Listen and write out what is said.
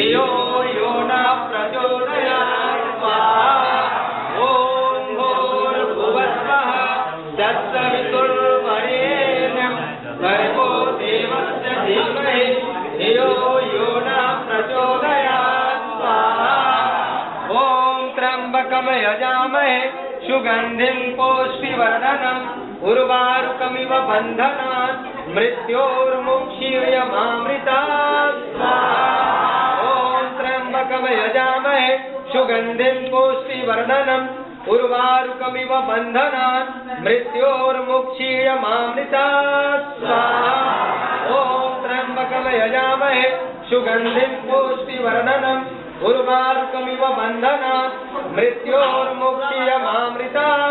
यो न प्रचोदयात् स्वाहा। ॐ भूर्भुवस्वः भर्गो देवस्य धीमहि धियो यो न प्रचोदयात् स्वाहा। ॐ त्र्यम्बकं यजामहे सुगन्धिं पुष्टिवर्धनम्। उर्वारुकमिव बन्धनात्। मृत्योर्मुक्षीयमामृतात् सुगन्धिं पुष्टिवर्धनम् उर्वारुकमिव बन्धनात् मृत्योर्मुक्षीयमामृतात्। स्वाहा। ॐ त्र्यम्बकं यजामहे सुगन्धिं पुष्टिवर्धनम् उर्वारुकमिव बन्धनात् मृत्योर्मुक्षीयमामृतात्। स्वाहा